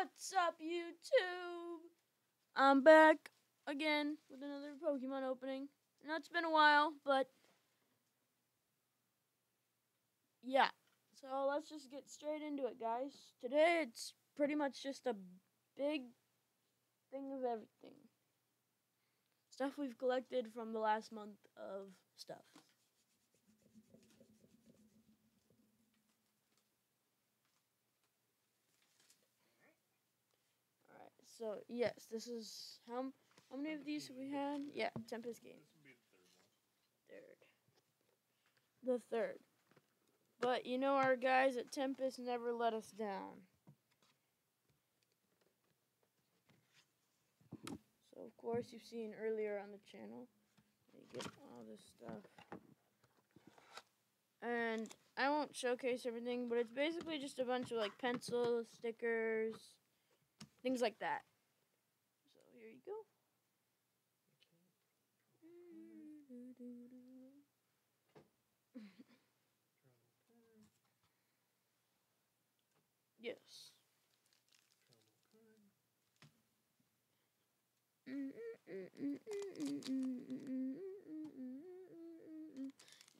What's up, YouTube? I'm back again with another Pokemon opening. I know it's been a while, but yeah. So let's just get straight into it, guys. Today it's pretty much just a big thing of everything. Stuff we've collected from the last month of stuff. Alright, so yes, this is how how many of these have we had? Yeah, Tempest game. This would be the third one. Third. The third. But you know our guys at Tempest never let us down. So of course you've seen earlier on the channel. Get all this stuff. And I won't showcase everything, but it's basically just a bunch of like pencils, stickers, things like that. So here you go. Yes.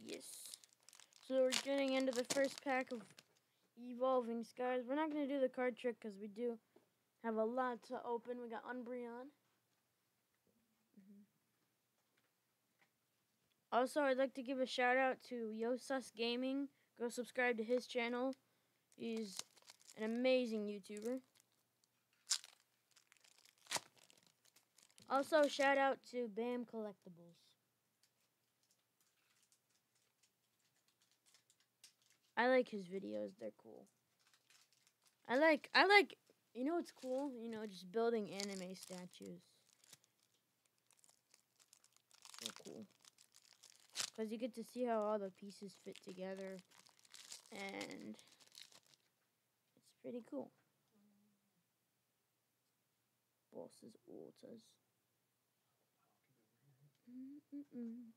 Yes. So we're getting into the first pack of evolving skies. We're not going to do the card trick because we do have a lot to open. We got Umbreon. Mhm. Also, I'd like to give a shout out to Yosus Gaming. Go subscribe to his channel. He's an amazing YouTuber. Also, shout out to Bam Collectibles. I like his videos. They're cool. I like I like you know what's cool? You know, just building anime statues. So cool. Cuz you get to see how all the pieces fit together and pretty cool. Bosses altars. Mm-mm-mm.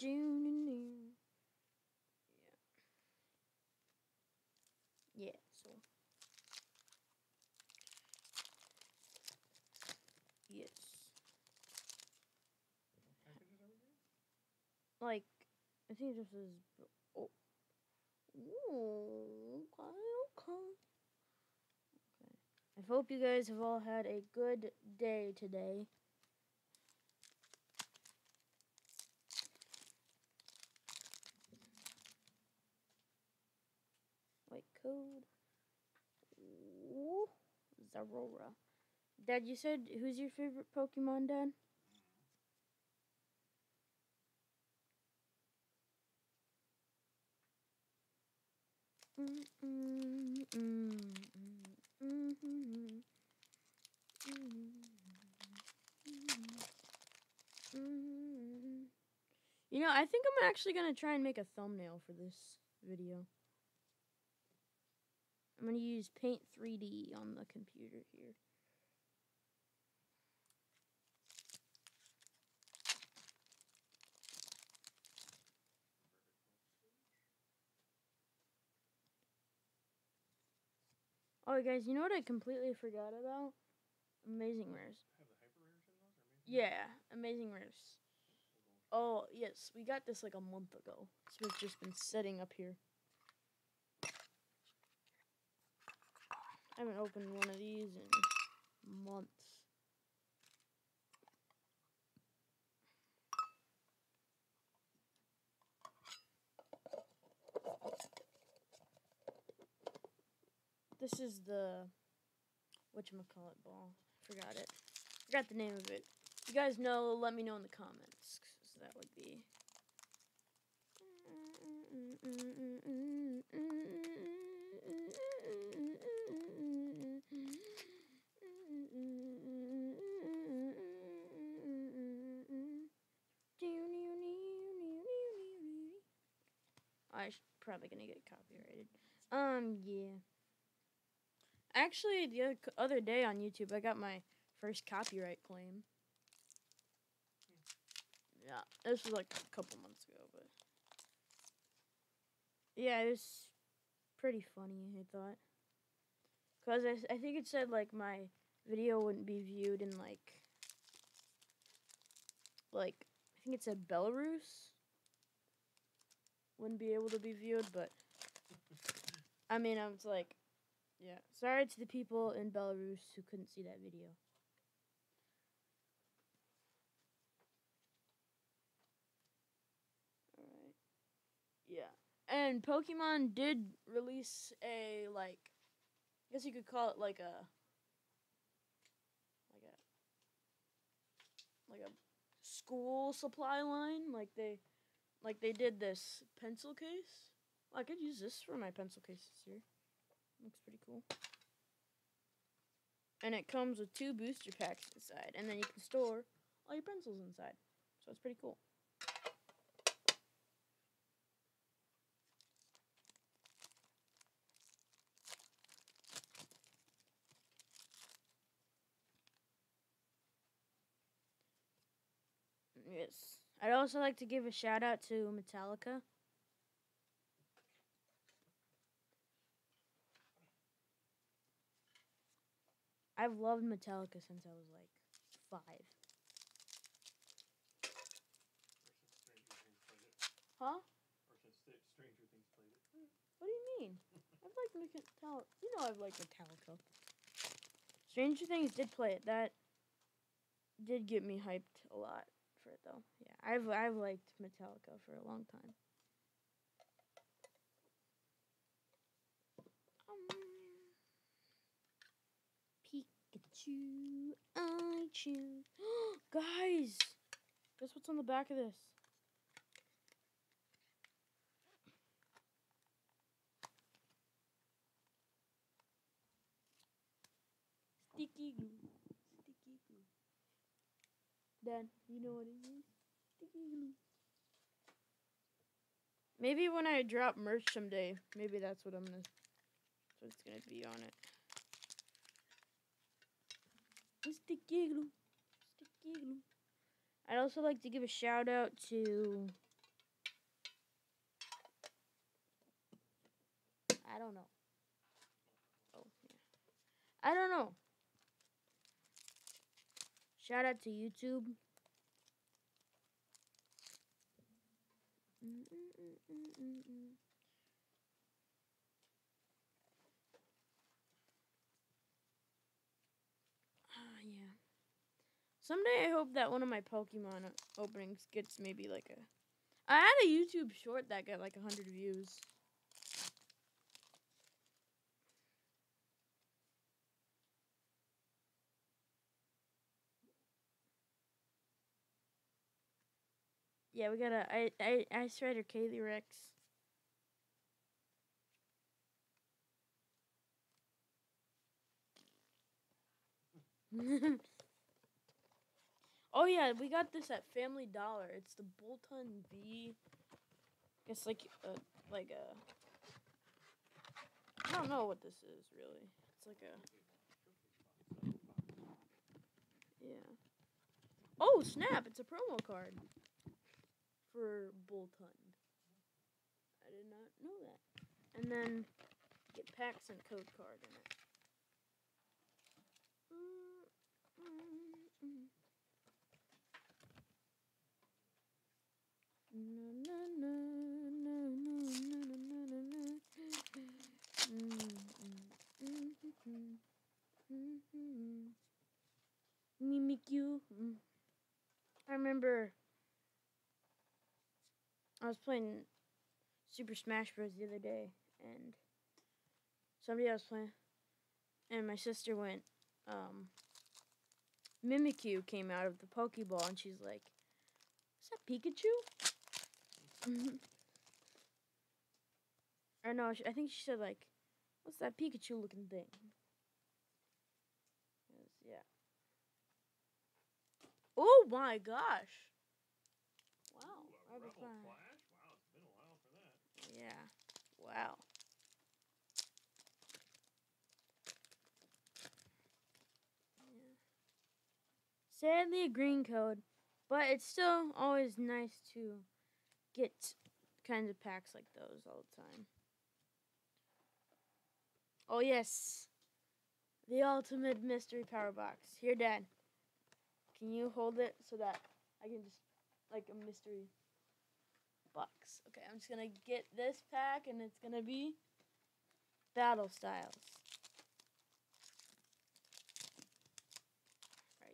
Yeah. Yeah, so. Yes. Like, I think this is. Oh. Ooh, okay, okay. I hope you guys have all had a good day today. White code. Ooh, Zeraora. Dad, you said who's your favorite Pokemon, Dad? Mm-hmm. You know, I think I'm actually gonna try and make a thumbnail for this video. I'm gonna use Paint 3D on the computer here. Oh, guys, you know what I completely forgot about? Amazing Rares. Have the hyper rares in those? Or maybe Yeah, Amazing Rares. Oh, yes, we got this like a month ago. So it's just been setting up here. I haven't opened one of these in months. This is the whatchamacallit ball. Forgot it. Forgot the name of it. If you guys know, let me know in the comments. 'cause that would be. I sh- probably gonna get copyrighted. Um, yeah. Actually, the other day on YouTube, I got my first copyright claim. Yeah, this was like a couple months ago, but yeah, it was pretty funny. I thought, Cause I think it said like my video wouldn't be viewed in like like I think it said Belarus wouldn't be able to be viewed, but I mean I was like, yeah. Sorry to the people in Belarus who couldn't see that video. Alright. Yeah. And Pokemon did release a like I guess you could call it like a like a like a school supply line. Like they like they did this pencil case. I could use this for my pencil cases here. Looks pretty cool. And it comes with two booster packs inside, and then you can store all your pencils inside. So it's pretty cool. Yes. I'd also like to give a shout out to Metallica. I've loved Metallica since I was like five. Huh? Stranger Things played it. What do you mean? I've liked Metallica. You know I've liked Metallica. Stranger Things did play it. That did get me hyped a lot for it though. Yeah, I've I've liked Metallica for a long time. Um, Pikachu, I choose. Guys, guess what's on the back of this? Sticky glue. Sticky glue. Dad, you know what it is? Sticky glue. Maybe when I drop merch someday, maybe that's what I'm gonna. That's what it's gonna be on it. Sticky glue. Sticky glue. I'd also like to give a shout out to. I don't know. Oh, yeah. I don't know. Shout out to YouTube. Mm-mm-mm-mm-mm. Ah, yeah. Someday I hope that one of my Pokemon openings gets maybe like a. I had a YouTube short that got like a hundred views. Yeah, we got a I I Ice Rider Calyrex. oh yeah, we got this at Family Dollar. It's the Boltund V. It's like a like a. I don't know what this is really. It's like a yeah. Oh snap! It's a promo card for Boltund. I did not know that. And then get packs and code card in it. Mm, Mimikyu. Mm. I remember I was playing Super Smash Bros. the other day, and somebody else playing, and my sister went, um, Mimikyu came out of the Pokeball, and she's like, "Is that Pikachu?" or no, she, I think she said like, "What's that Pikachu-looking thing?" Yeah. Oh my gosh! Wow. Ooh, a Rebel Rebel Flash. Flash? Wow, it's been a while for that. Yeah. Wow. Sadly, a green code, but it's still always nice to get kinds of packs like those all the time. Oh yes, the ultimate mystery power box. Here, Dad. Can you hold it so that I can just like a mystery box? Okay, I'm just gonna get this pack, and it's gonna be battle styles.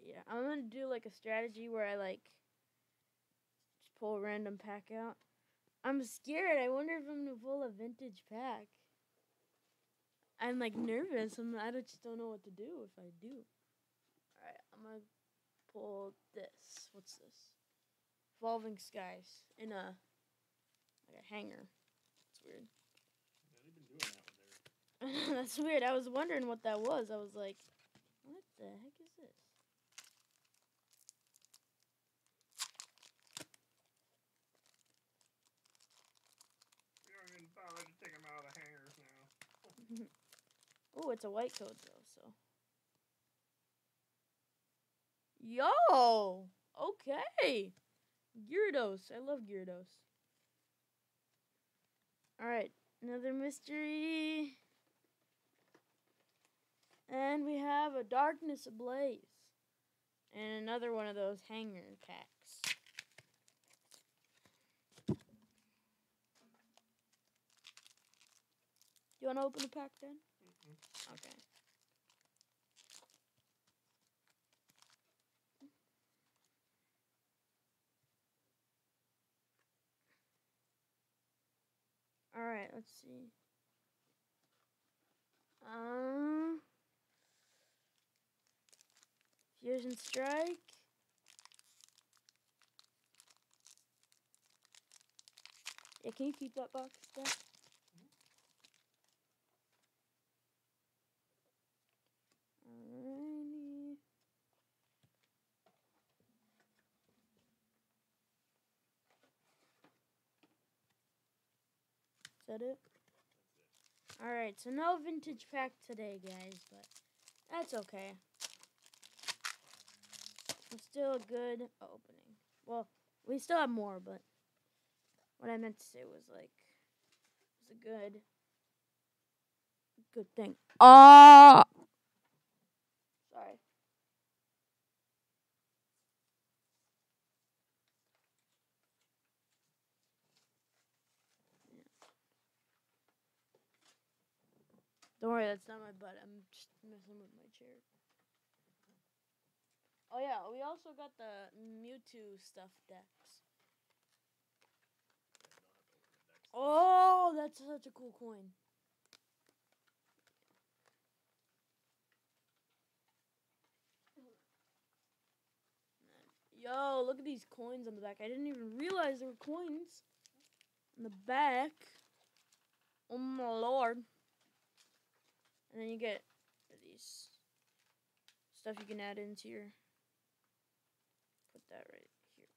Yeah, I'm gonna do like a strategy where I like just pull a random pack out. I'm scared. I wonder if I'm gonna pull a vintage pack. I'm like nervous. I'm, I just don't know what to do if I do. Alright, I'm gonna pull this. What's this? Evolving Skies in a like a hanger. It's weird. Yeah, they've been doing that. That's weird. I was wondering what that was. I was like, what the heck is this? We don't even bother to take them out of the hangers now. Oh, it's a white code though, so. Yo! Okay! Gyarados. I love Gyarados. Alright, another mystery. And we have a Darkness Ablaze. And another one of those hanger packs. You want to open the pack then? Okay. All right, let's see. Um, Fusion Strike. Yeah, can you keep that box there? That it? Alright, so no vintage pack today, guys, but that's okay. It's still a good opening. Well, we still have more, but what I meant to say was like, it's a good, good thing. Ah! Sorry. Don't worry, that's not my butt. I'm just messing with my chair. Oh yeah, we also got the Mewtwo stuff decks. Oh, that's such a cool coin. Yo, look at these coins on the back. I didn't even realize there were coins on the back. Oh my lord. And then you get these stuff you can add into your. Put that right here.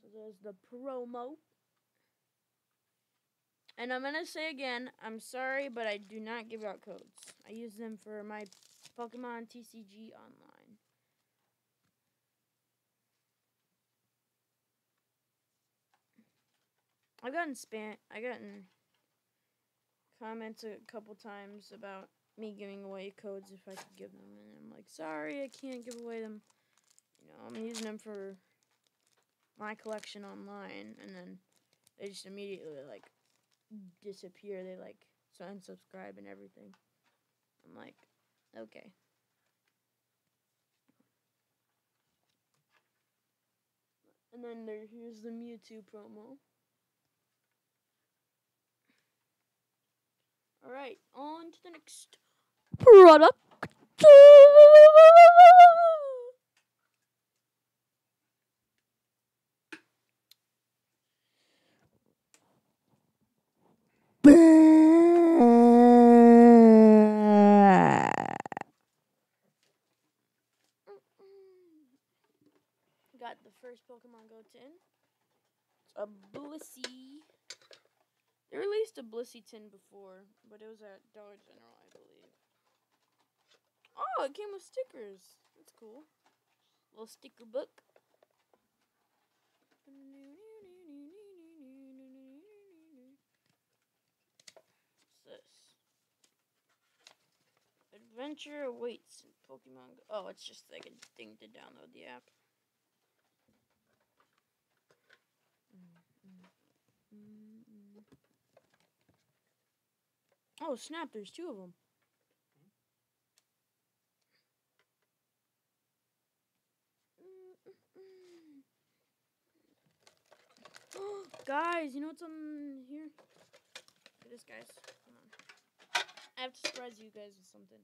So there's the promo. And I'm gonna say again, I'm sorry, but I do not give out codes. I use them for my Pokemon TCG online. I've gotten spam. I gotten comments a couple times about me giving away codes if I could give them, and I'm like, sorry, I can't give away them. You know, I'm using them for my collection online, and then they just immediately like disappear. They like so unsubscribe and everything. I'm like, okay. And then there here's the Mewtwo promo. Alright, on to the next product. Got the first Pokemon Go tin. It's a Blissey. They released a Blissey tin before, but it was at Dollar General, I believe. Oh, it came with stickers. That's cool. Little sticker book. What's this? Adventure awaits in Pokemon Go. Oh, it's just like a thing to download the app. Oh, snap, there's two of them. guys, you know what's on here? Look at this, guys. I have to surprise you guys with something.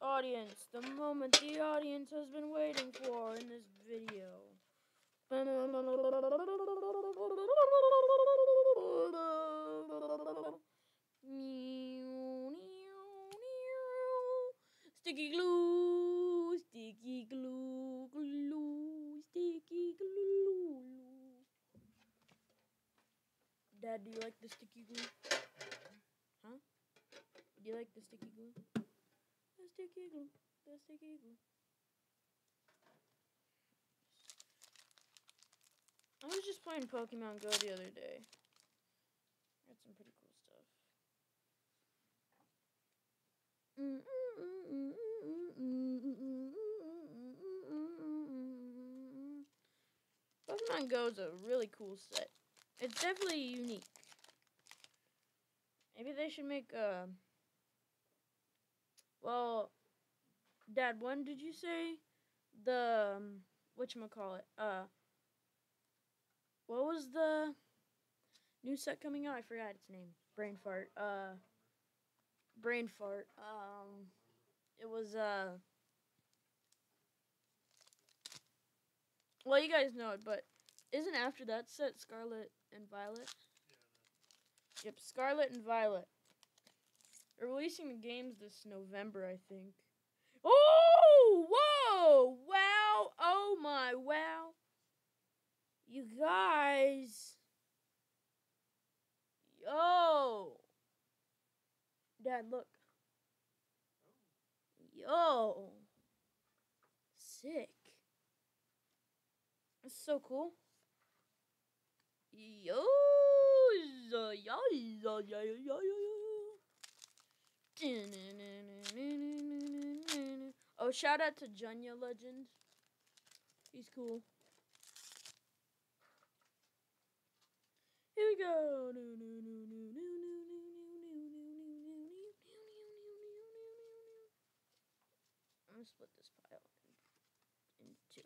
The audience, the moment the audience has been waiting for in this video. Sticky glue, sticky glue, glue, sticky glue. Dad, do you like the sticky glue? Huh? Do you like the sticky glue? The sticky glue, the sticky glue. I was just playing Pokemon Go the other day. Got some pretty cool stuff. Pokemon Go is a really cool set. It's definitely unique. Maybe they should make a. Well, Dad, when did you say the um, what call it? Uh, what was the new set coming out? I forgot its name. Brain fart. Uh, brain fart. Um, it was uh. Well, you guys know it, but isn't after that set Scarlet and Violet? Yep, Scarlet and Violet. They're releasing the games this November, I think. Oh, whoa, wow, oh my, wow. You guys. Yo. Dad, look. Yo. Sick. That's so cool. Yo. Yo. Oh, shout out to Junya Legend. He's cool. Here we go. Gonna split this pile in, in two.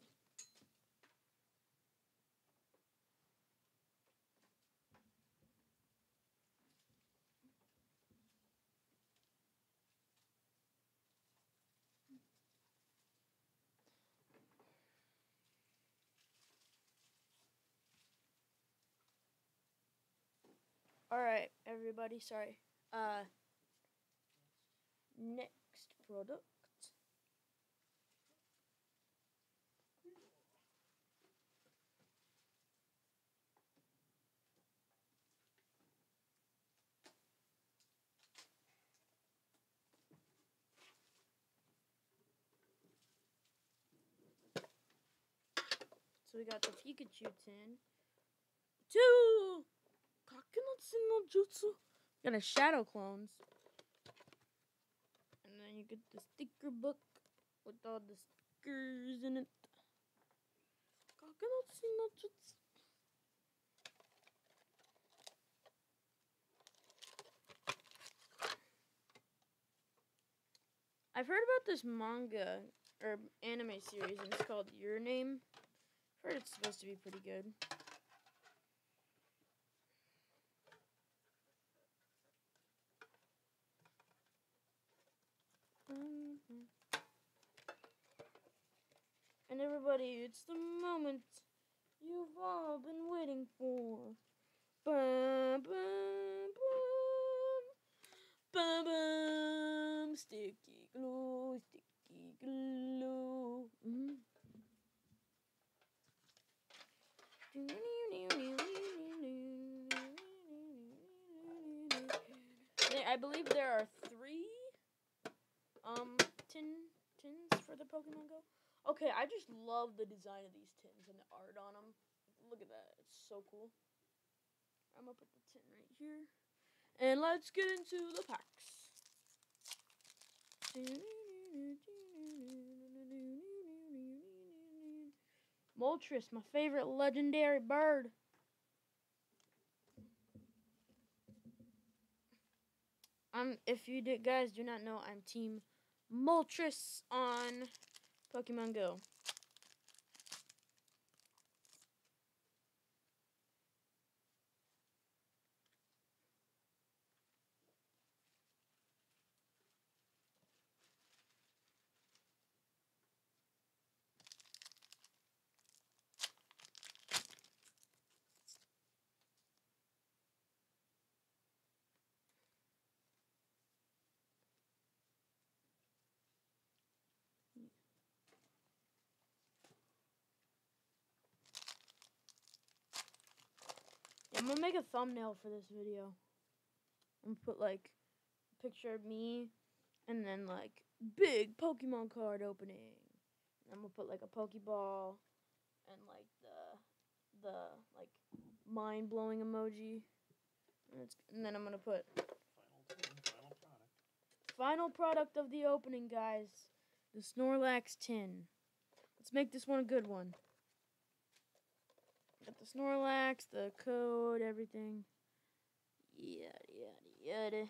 All right, everybody. Sorry. Uh, next product. So we got the Pikachu tin. Two! Kakinatsu no Jutsu. Got a Shadow Clones. And then you get the sticker book with all the stickers in it. Kakinatsu no Jutsu. I've heard about this manga or anime series and it's called Your Name. Heard it's supposed to be pretty good. And everybody, it's the moment you've all been waiting for. Bum, bum, bum. Bum, bum. Sticky glue, sticky glue. Mhm. There- I believe there are three um tin tins for the Pokemon Go. Okay, I just love the design of these tins and the art on them. Look at that, it's so cool. I'm gonna put the tin right here, and let's get into the packs. Moltres, my favorite legendary bird. I'm if you did, guys do not know, I'm team Moltres on Pokemon Go. I'm gonna make a thumbnail for this video. I'm put like a picture of me and then like big Pokemon card opening. And I'm gonna put like a Pokeball and like the the like mind blowing emoji. And, and then I'm gonna put Final final product. final product of the opening, guys. The Snorlax tin. Let's make this one a good one. Got the Snorlax, the code, everything. Yada yada yada.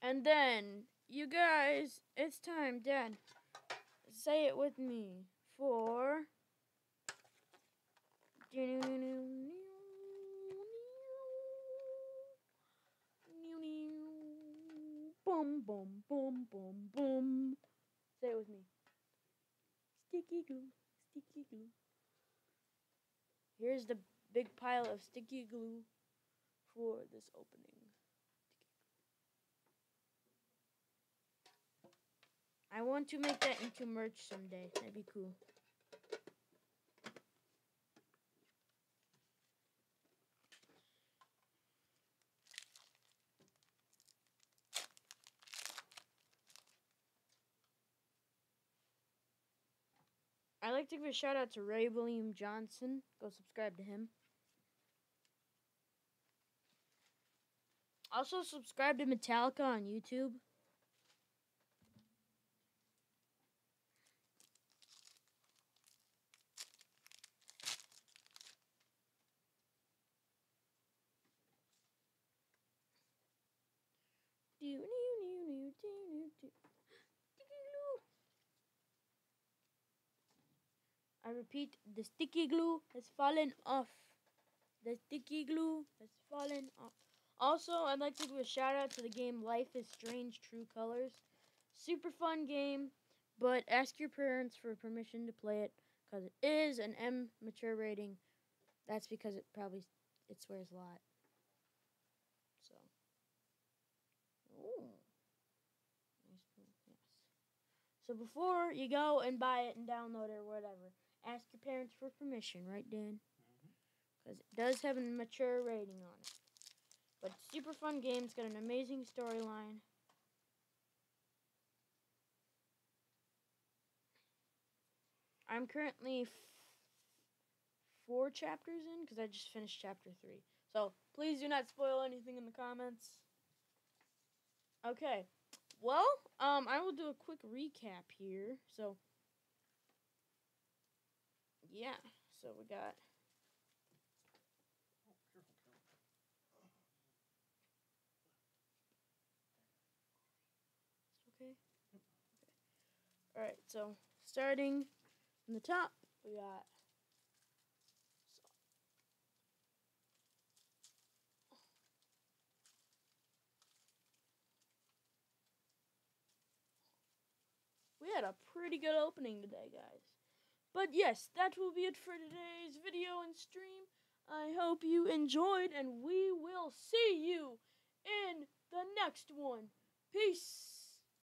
And then, you guys, it's time, Dad. Say it with me. For. Boom, boom, boom, boom, boom. Say it with me. Sticky glue, sticky glue. Here's the big pile of sticky glue for this opening. I want to make that into merch someday. That'd be cool. Like to give a shout out to Ray William Johnson. Go subscribe to him. Also, subscribe to Metallica on YouTube. I repeat, the sticky glue has fallen off. The sticky glue has fallen off. Also, I'd like to give a shout out to the game Life is Strange True Colors. Super fun game, but ask your parents for permission to play it because it is an M mature rating. That's because it probably it swears a lot. So, ooh, yes. So before you go and buy it and download it or whatever, ask your parents for permission, right, Dan? Because it does have a mature rating on it. But super fun game. It's got an amazing storyline. I'm currently f- four chapters in because I just finished chapter three. So please do not spoil anything in the comments. Okay. Well, um, I will do a quick recap here. So, yeah. So we got. Okay. Okay. All right. So starting from the top, we got. We had a pretty good opening today, guys. But yes, that will be it for today's video and stream. I hope you enjoyed, and we will see you in the next one. Peace.